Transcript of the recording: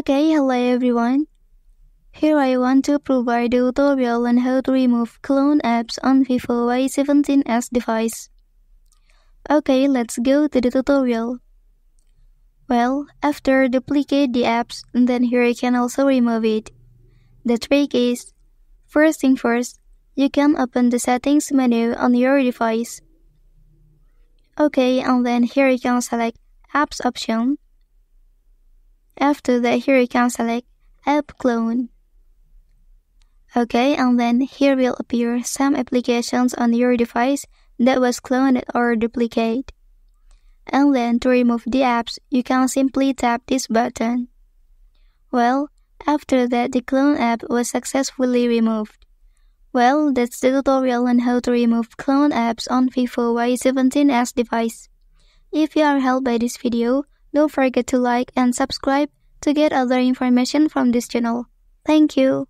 Okay, hello everyone. Here I want to provide a tutorial on how to remove clone apps on Vivo Y17s device. Okay, let's go to the tutorial. Well, after duplicate the apps, then here you can also remove it. The trick is, first thing first, you can open the settings menu on your device. Okay, and then here you can select apps option. After that, here you can select app clone. Okay, and then here will appear some applications on your device that was cloned or duplicate. And then to remove the apps, you can simply tap this button. Well, after that the clone app was successfully removed. Well, that's the tutorial on how to remove clone apps on Vivo Y17s device. If you are helped by this video, don't forget to like and subscribe to get other information from this channel. Thank you.